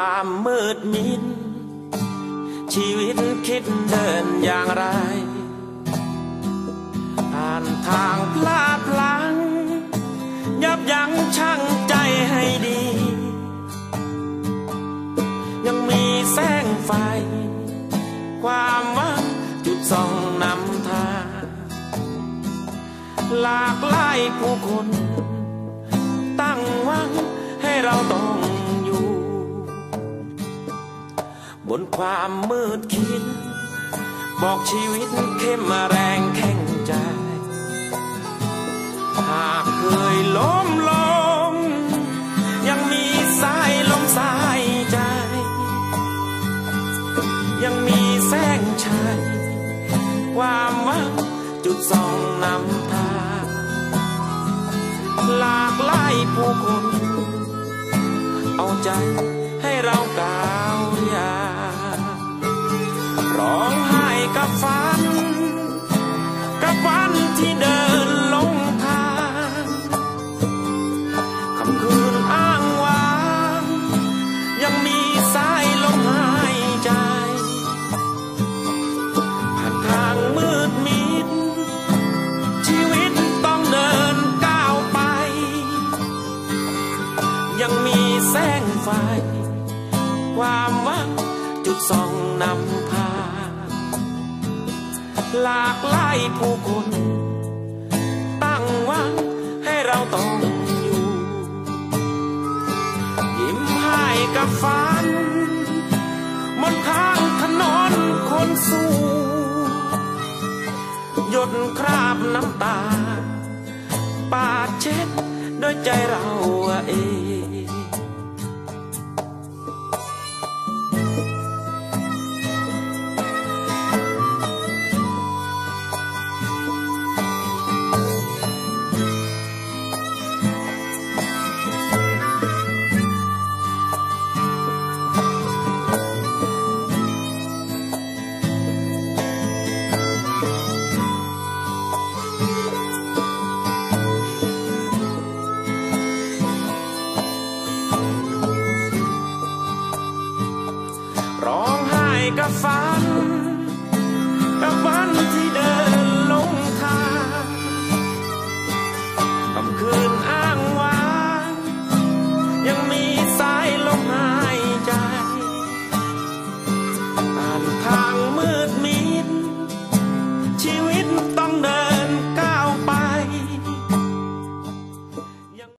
ความมืดมิด ชีวิตคิดเดินอย่างไร ผ่านทางพลาดพลัง ยับยั้งชั่งใจให้ดี ยังมีแสงไฟ ความหวังจุดส่องนำทางหลากหลายผู้คน ตั้งหวังให้เราต้อง บนความมืดคิด บอกชีวิตเข้มแรงแข็งใจ หากเคยล้มลง ยังมีสายลมสายใจ ยังมีแสงชัยความหวังจุดส่องนำทางหลากหลายผู้คน เอาใจให้เรากา ร้องไห้กับฝัน กับวันที่เดินลงทางคำคืนอ้างว้างยังมีสายลมหายใจ ผ่านทางมืดมิด ชีวิตต้องเดินก้าวไป ยังมีแสงไฟ ความหวังจุดส่องนำ หลากหลายผู้คน ตั้งหวังให้เราต้องอยู่ ยิ้มให้กับฝันบนทางถนนคนสู้หยดคราบน้ำตา ปาดเช็ดด้วยใจเราเอง ร้องไห้กับฝัน กับวันที่เดิน